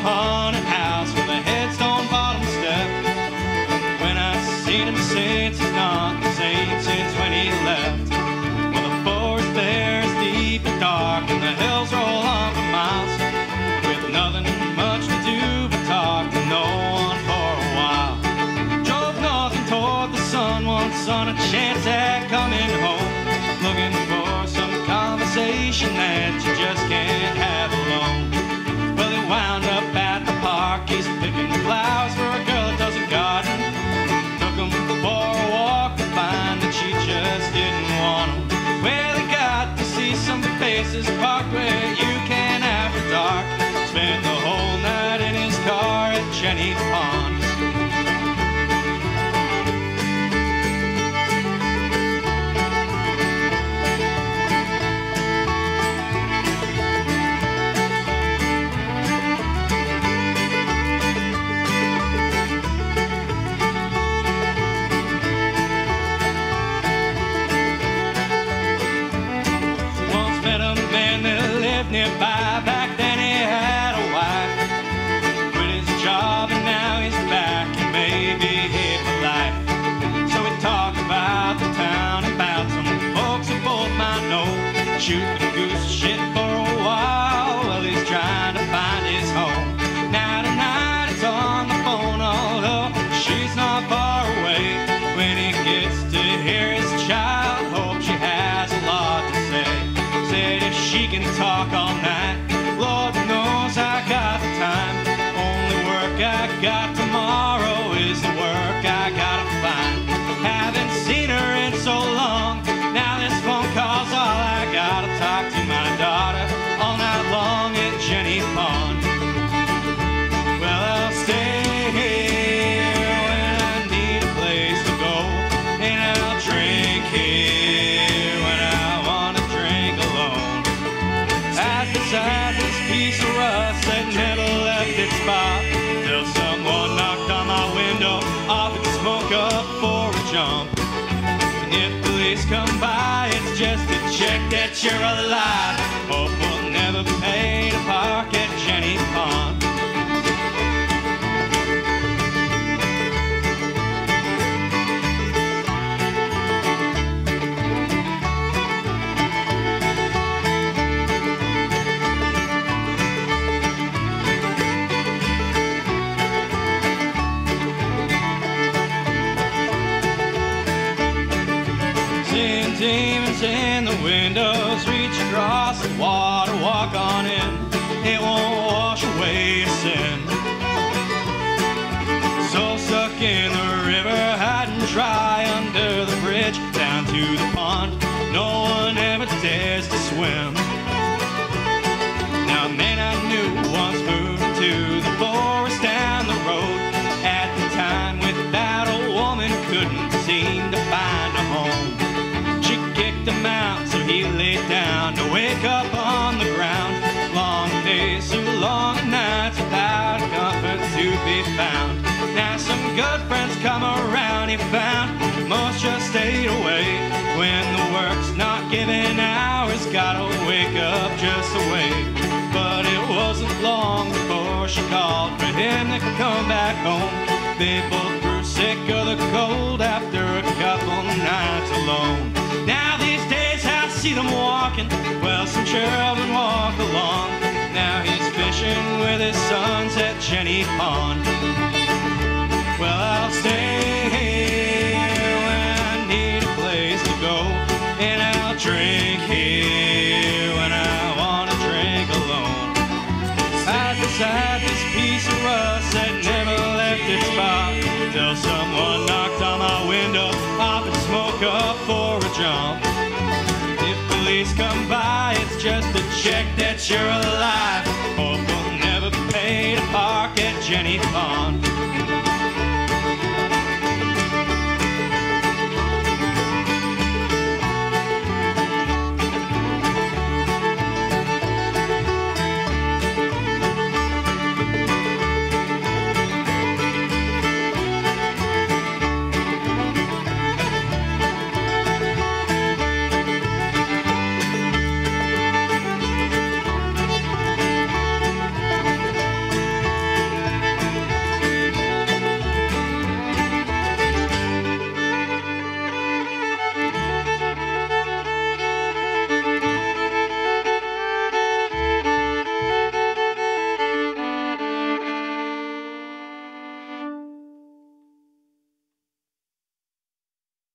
haunted house with a headstone bottom step. When I seen him since he's not the same since when he left. Well, the forest there is deep and dark, and the hills roll on for miles. With nothing much to do but talk to no one for a while. Drove north and toward the sun once on a chance at coming home. Looking for some conversation that you just can't some faces Shoot the goose shit that you're alive. Demons in the windows, reach across the water, walk on in. It won't wash away your sin. So stuck in the river, hiding dry under the bridge, down to the pond. No one ever dares to swim. Now, man I knew once moved to the forest down the road. At the time, without a woman, couldn't seem to find a home. He laid down to wake up on the ground. Long days, so long nights without comfort to be found. Now some good friends come around, he found most just stayed away. When the work's not given hours, gotta wake up just wait. But it wasn't long before she called for him to come back home. They both grew sick of the cold after a couple nights alone. See them walking, well some children walk along. Now he's fishing with his sons at Jenny Pond. Well, I'll stay here when I need a place to go, and I'll drink here when I wanna drink alone. Side beside this piece of rust that never left its spot, till someone knocked on my window, offered smoke up for a jump. That you're alive. Hope we'll never pay to park at Jenny Pond.